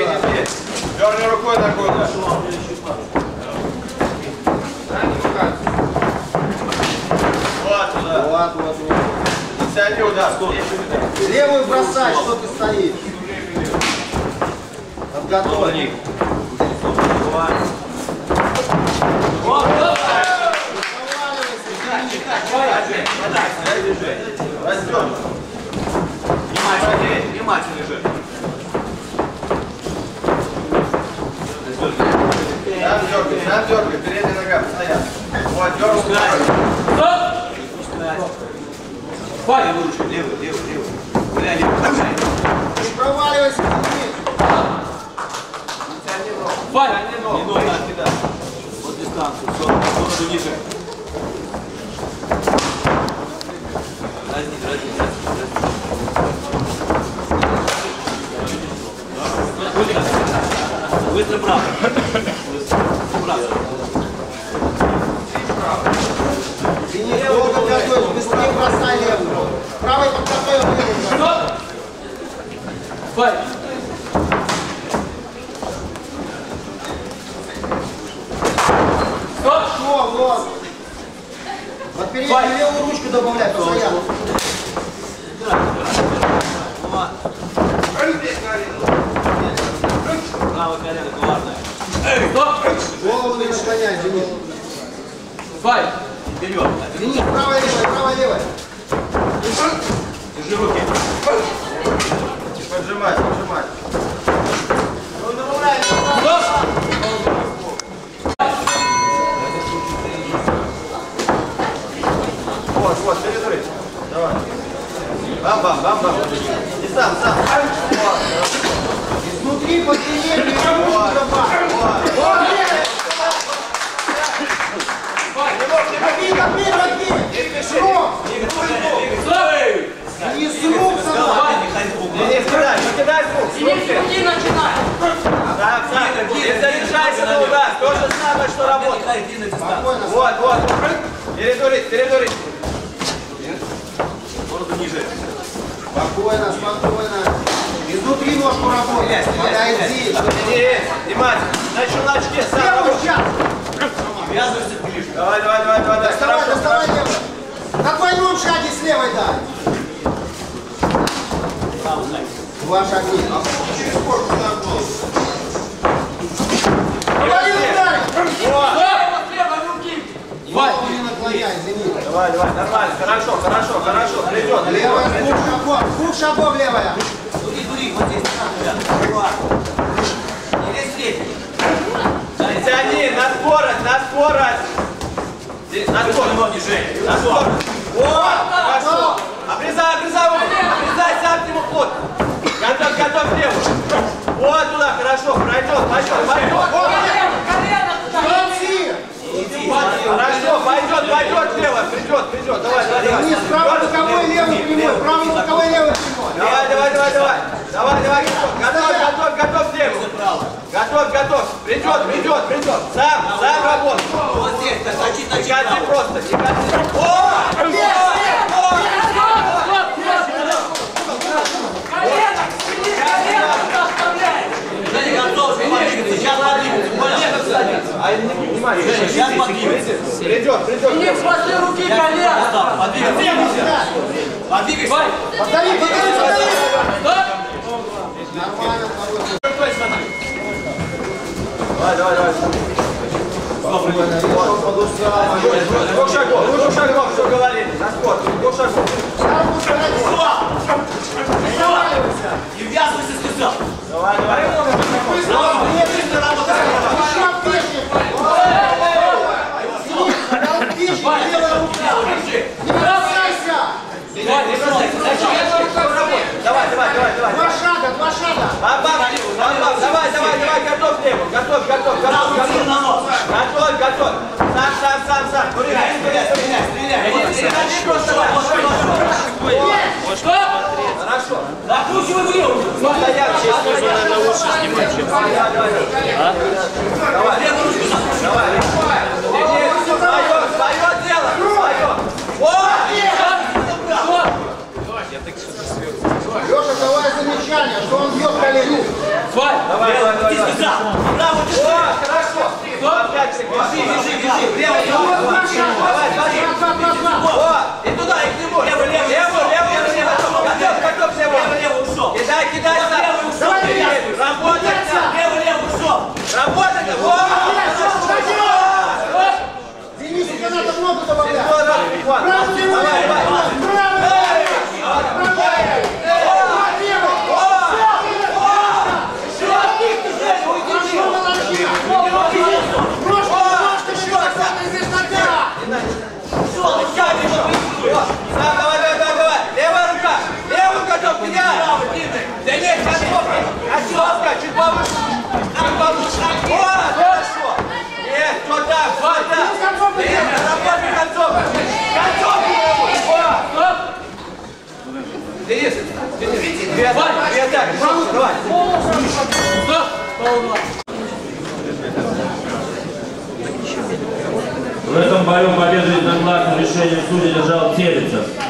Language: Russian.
ручки не бей. Дерни рукой ногой, да. Вот туда. Вот, вот, вот. Инициативу, да. Левую бросай, что ты стоишь. Подготовь. Растем. Внимательно же. Сам дергай, сам дергай. Передняя нога постоянно. Вот, дергай. Палец лучше, левый, левый, левый. Бля, левый, пошли. Не проваливайся. Не ногу, да. Вот дистанцию, все, ниже. Быстро право. Право. Долго готовь, быстрее бросай левую. Правой подготовил левую. Палец. Что, вот. Вот переднюю левую ручку добавляй постоянно. Право колено главное. Голову не наклоняй, Денис. Вперед. Денис, правая левая, правая левая. Держи руки. Поджимать, поджимать. Вот, вот, перезрыв. Давай. Бам-бам, бам-бам. И сам, сам. Вот. Изнутри подтяни левую ручку добавь. Какие, какие, какие? Ром, Денис, рук сама. Денис, кидай, покидай звук. Иди начинай. Так, так. Не заряжайся на удар. То же самое, что работает. Спокойно, Вот, вот. Передурить. Бороду ниже. спокойно, спокойно. Изнутри ножку работай. Подойди. Внимательно. На челночке сам. Ввязывайся ближе. Давай, давай, давай, давай. Доставай, Хорошо, доставай хорошо. На двойном шаге с левой дай. Два шаги. Через корпус на голову. Говори ударить. Слева руки. Голову не наклоняй, извини. Давай, давай, нормально, хорошо, хорошо, хорошо. Придет, Левая придет. двух шагов. Двух шагов левая. Дури, дури, вот здесь. Ребят. Не лезь третий. Тяни, на скорость, на скорость. Здесь, На скорость. ноги, Жень. На скорость. Вот, хорошо. Придет. Давай, давай, давай. Денис, правый боковой, левый прямой. Правый боковой, левый прямой. Давай, давай, давай, давай. Давай, давай, готовь, готовь, готовь левую. Готовь, готовь. Придет, придет, придет. Сам, сам работай. Вот здесь, точи, Не точи право. просто, не А, не- внимание, сейчас. Придет, придет. Иди после руки. Остап, Подвигайся. Подвигайся. Повтори. Стоп. Нормально. Давай, давай, давай. Двух шагов, двух шагов, что говорили. На спорт, двух шагов. Не ввязывайся, сказал. Давай, давай. Быстро работай. Еще пешник. Дал пешник, левая рука. Держи. Не бросайся. Давай, давай, давай, давай. Два шага, два шага. Бам, бам, бам, бам. Давай, давай, давай, готовь левую. Готовь, готовь, готовь, Сразу готовь. на нос. Готовь, готовь. Сам, сам, сам, сам. Стреляй, стреляй, стреляй, стреляй. Не гони просто так. Стоп. Хорошо. Закручивай в левую. Стоять, сейчас нужно, наверное, лучше снимать. Давай, давай, давай. Давай. Левую ручку за- Давай. Денис, свое, свое дело. Свое. О! Леша, давай замечание, что он бьет колени. Фай. Давай, давай, давай. давай. Сюда. Браво, держи. О, хорошо. Опять же, Бежи, бежи, бежи. Лево, Давай, лево. смотри. О, и туда, и к нему. Лево, лево, лево, лево, лево, лево. лево. Готов, готов, Лево, лево. лево, ушел. Кидай, кидай, Лево, сам. лево, ушел. Работать, да. Лево, лево, ушел. Работать, да. О, Денису надо много добавлять. Вот, вот, вот. Правый левый, Давай, давай. правый, правый, правый. Хорошо, молодцы. Ножками, ножками, спокойно здесь нога. О, сам, давай, давай, давай, давай. Левая рука. Левую готов, кидай. Денис, готов. Отчетка, чуть повыше. Чуть повыше. О, хорошо. Нет, что так, что так. Нет, работай концовку. Концовку левую. О. Денис, Денис, две атаки, две атаки. Шутка, давай. Стоп. Полугла. Решением судей держал Телецев.